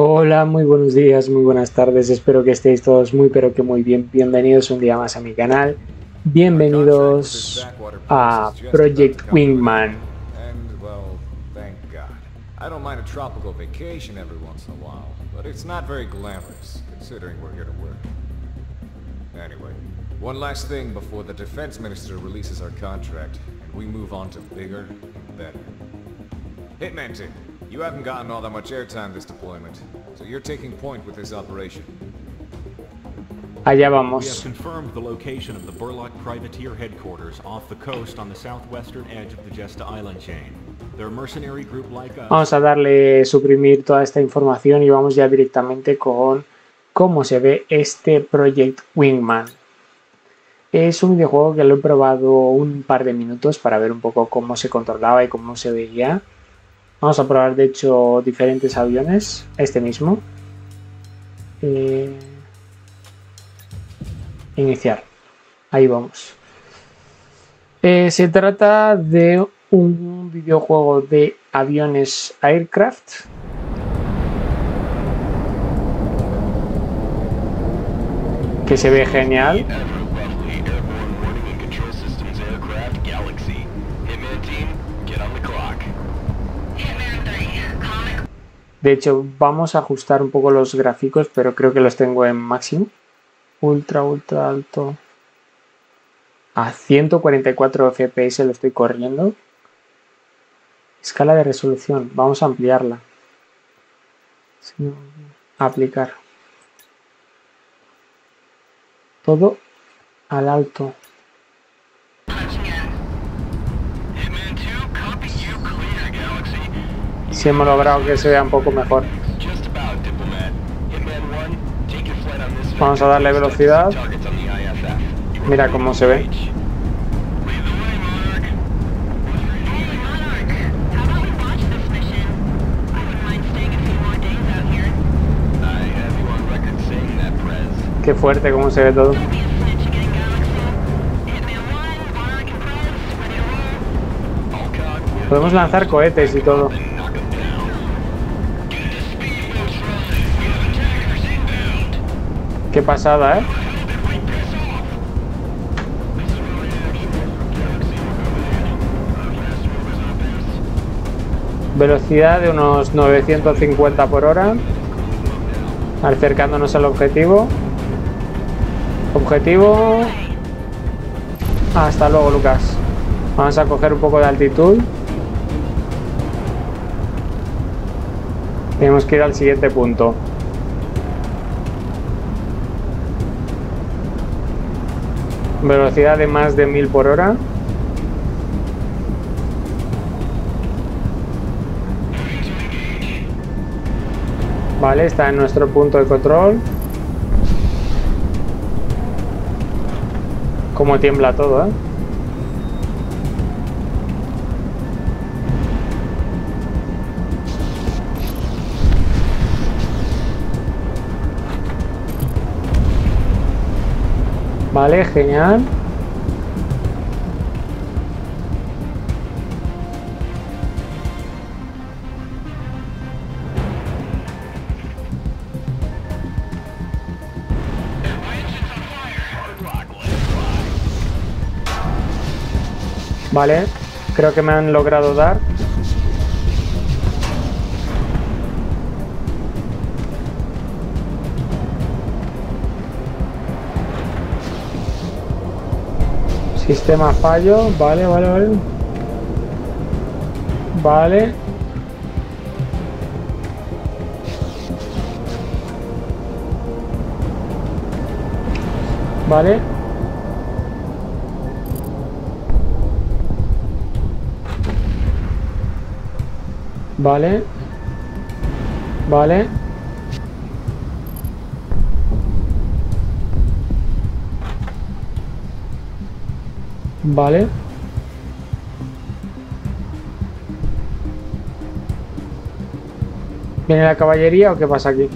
Hola, muy buenos días, muy buenas tardes, espero que estéis todos muy pero que muy bien. Bienvenidos un día más a mi canal. Bienvenidos a Project Wingman. I don't mind a tropical vacation every once in a while, but it's not very glamorous, considering we're here to work. Anyway, one last thing before the defense minister releases our contract, and we move on to bigger and better. Hitman team, you haven't gotten all that much airtime this deployment, so you're taking point with this operation. Allá We have vamos. confirmed the location of the Burlock Privateer headquarters off the coast on the southwestern edge of the Jesta Island chain. Mercenary group like us. Vamos a darle suprimir toda esta información y vamos ya directamente con cómo se ve este Project Wingman. Es un videojuego que lo he probado un par de minutos para ver un poco cómo se controlaba y cómo se veía. Vamos a probar de hecho diferentes aviones, este mismo. Eh, Iniciar. Ahí vamos. Eh, se trata de un videojuego de aviones aircraft. Que se ve genial. De hecho, vamos a ajustar un poco los gráficos, pero creo que los tengo en máximo. Ultra, ultra alto. A 144 FPS lo estoy corriendo. Escala de resolución. Vamos a ampliarla. Aplicar. Todo al alto. punching in. Hitman 2, copy you clear, Galaxy. Hemos logrado que se vea un poco mejor. Just about, Diplomat. Hitman 1, take your flight on this Vamos a darle velocidad. Mira cómo se ve. Qué fuerte cómo se ve todo. Don't be a snitch again, Galaxy. Hitman 1, Monarch and Prez, ready to roll. All cog, we're Podemos lanzar cohetes y todo. Qué pasada, ¿eh? Velocidad de unos 950 por hora. Acercándonos al objetivo. Objetivo. Hasta luego, Lucas. Vamos a coger un poco de altitud. Tenemos que ir al siguiente punto. Velocidad de más de 1000 por hora. Vale, está en nuestro punto de control. Como tiembla todo, ¿eh? Vale, genial. Vale, creo que me han logrado dar. Sistema fallo, vale, vale, vale. Vale. Vale. Vale. Vale. Vale. ¿Viene la caballería o qué pasa aquí?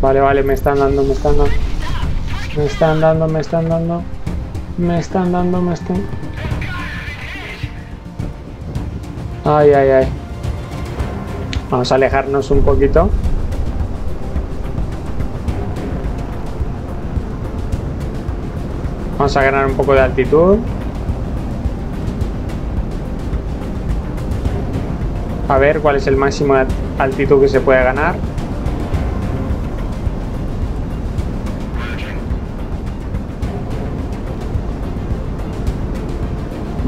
Vale, vale, me están dando, me están dando. Me están dando, me están dando. Me están dando, me están... Ay, ay, ay. Vamos a alejarnos un poquito. Vamos a ganar un poco de altitud. A ver cuál es el máximo de altitud que se puede ganar.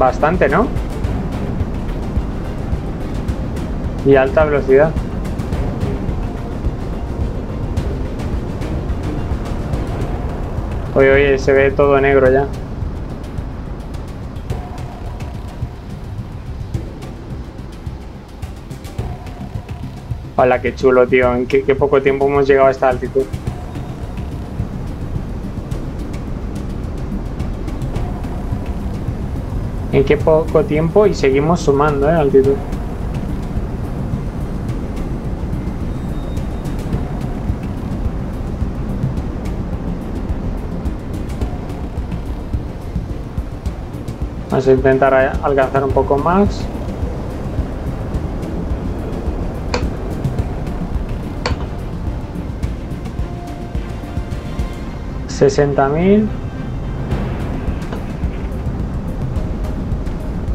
Bastante, ¿no? Y alta velocidad. Oye, oye, se ve todo negro ya. Hola, qué chulo, tío. En qué, qué poco tiempo hemos llegado a esta altitud. En qué poco tiempo y seguimos sumando, ¿eh? Altitud. Vamos a intentar alcanzar un poco más. Sesenta mil.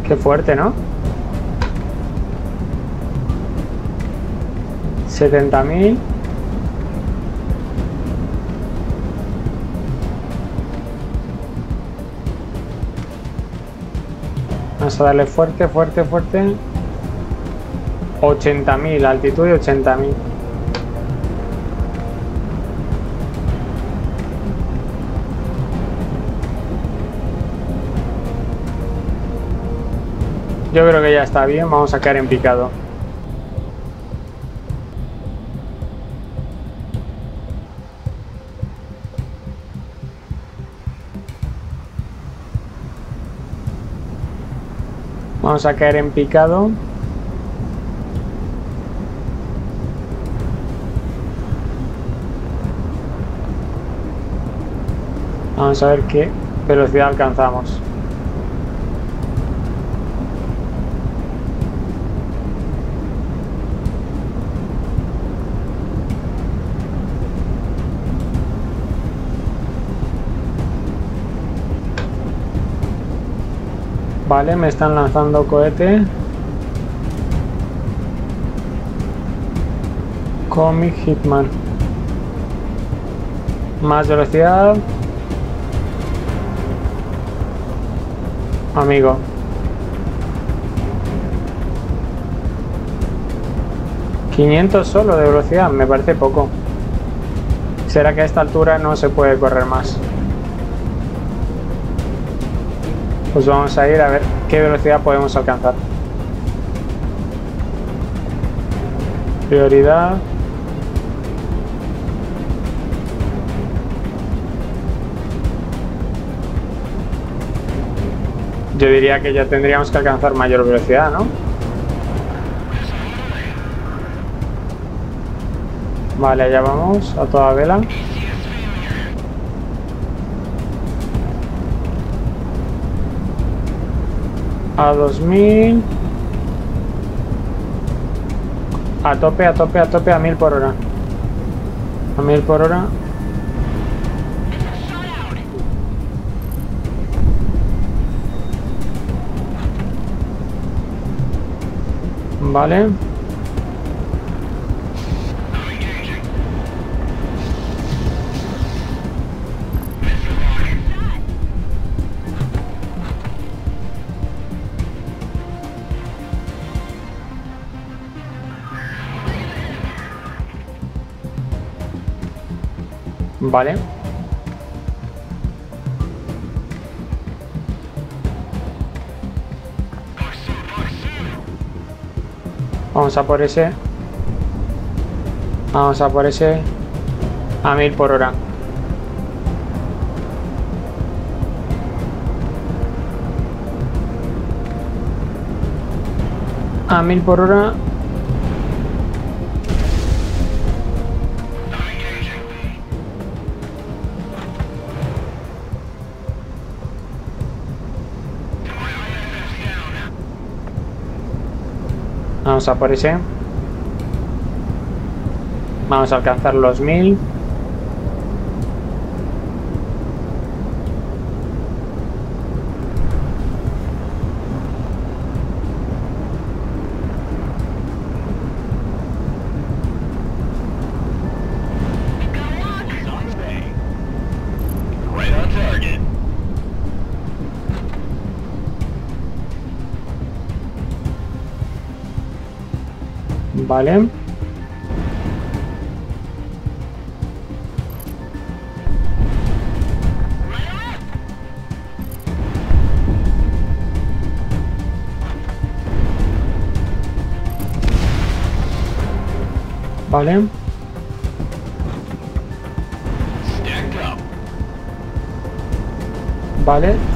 Qué fuerte, ¿no? Setenta mil. Vamos a darle fuerte, fuerte, fuerte. 80.000, altitud de 80.000. Yo creo que ya está bien, vamos a caer en picado. Vamos a caer en picado. Vamos a ver qué velocidad alcanzamos. Vale, me están lanzando cohete. Comic Hitman. Más velocidad. Amigo. ¿500 solo de velocidad? Me parece poco. ¿Será que a esta altura no se puede correr más? Pues vamos a ir a ver qué velocidad podemos alcanzar. Prioridad. Yo diría que ya tendríamos que alcanzar mayor velocidad, ¿no? Vale, allá vamos, a toda vela. A 2000. A tope, a tope, a tope, a 1000 por hora. A 1000 por hora. Vale. Vale. Vamos a por ese. Vamos a por ese. A mil por hora. A mil por hora. Vamos a por ese. Vamos a alcanzar los 1000. Vale. Vale. Vale.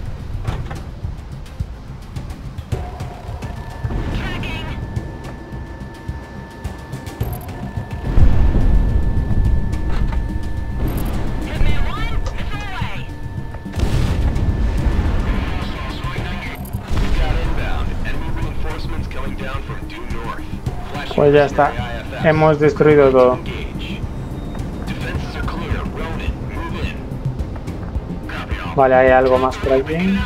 Pues ya está. Hemos destruido todo. Vale, hay algo más por aquí.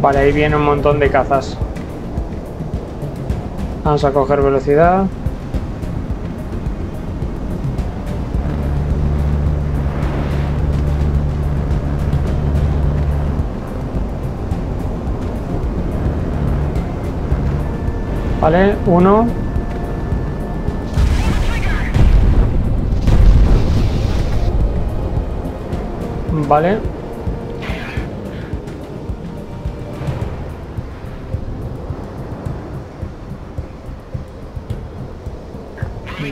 Vale, ahí viene un montón de cazas. Vamos a coger velocidad. Vale, uno. Vale.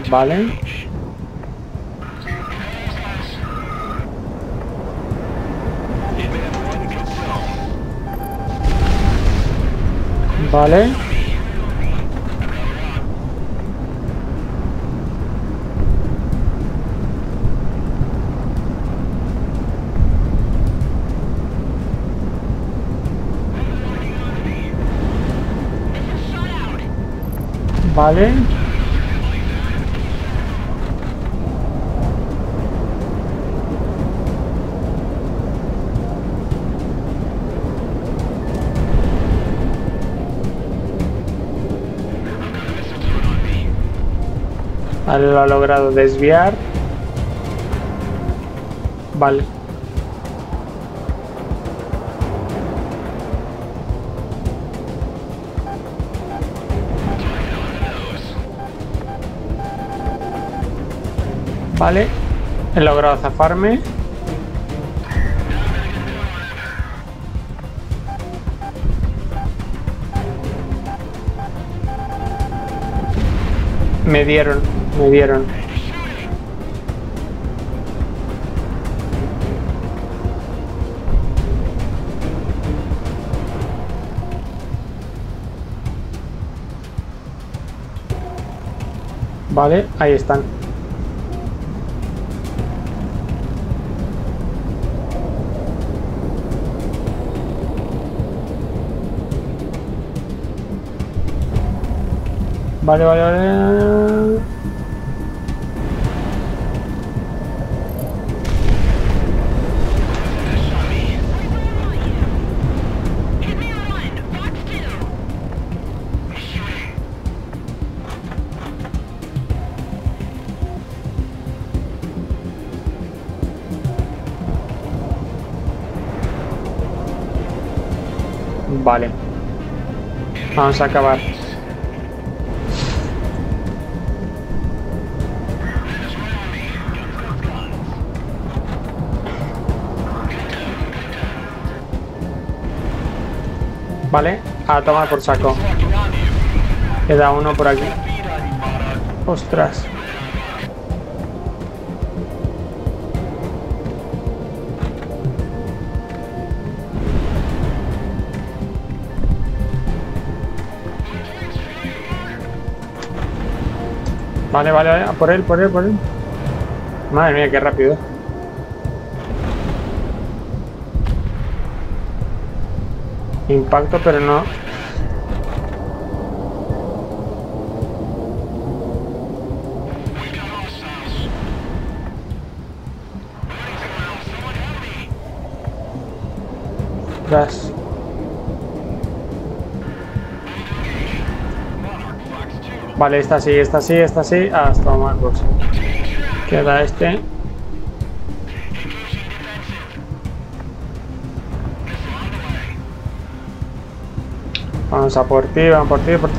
Vale. Hitman 1 confirmed. Vale. Vale. Lo ha logrado desviar. Vale. Vale. He logrado zafarme. Me dieron, me dieron. Vale, ahí están. Vale, vale, vale. Vale. Vamos a acabar. Vale, a tomar por saco. Queda uno por aquí. Ostras. Vale, vale, vale. Por él, por él, por él. Madre mía, qué rápido. Impacto, pero no. Vale, esta sí, esta sí, esta sí, ah, hasta Marcos. Pues. Queda este. Vamos a por ti, vamos por ti, por ti.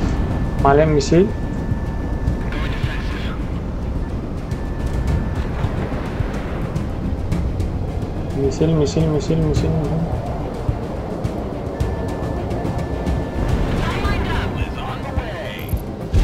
Vale, misil. Misil, misil, misil, misil, misil.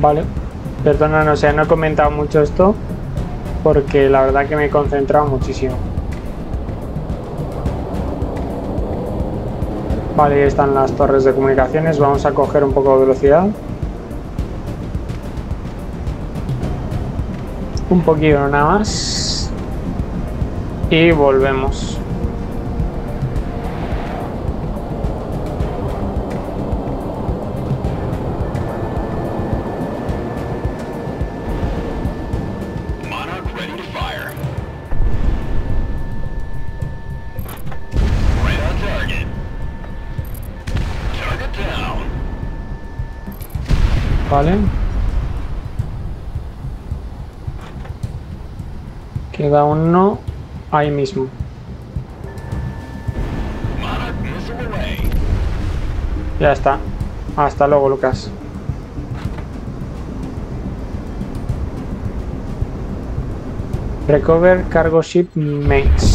Vale. Perdona, no sé, no he comentado mucho esto porque la verdad que me he concentrado muchísimo. Vale, ahí están las torres de comunicaciones. Vamos a coger un poco de velocidad. Un poquito nada más. Y volvemos. Vale. Queda uno ahí mismo. Ya está. Hasta luego, Lucas. Recover cargo ship mates.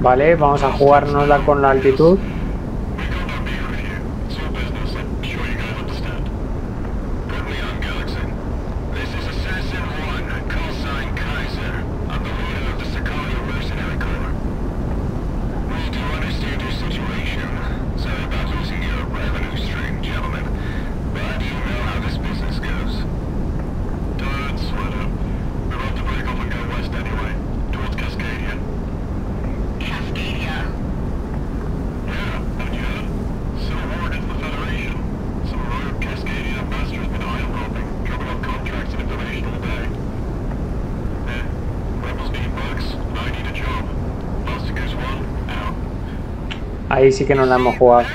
¿vale? Vamos a jugárnosla con la altitud. ahí sí que no la hemos jugado.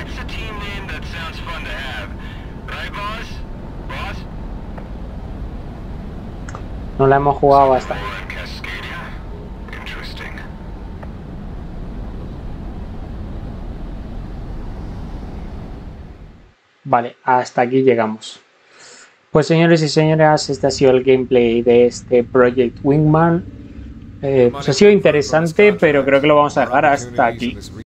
No la hemos jugado hasta. Vale, hasta aquí llegamos. Pues señores y señoras, este ha sido el gameplay de este Project Wingman. Eh, pues ha sido interesante, pero creo que lo vamos a dejar hasta aquí.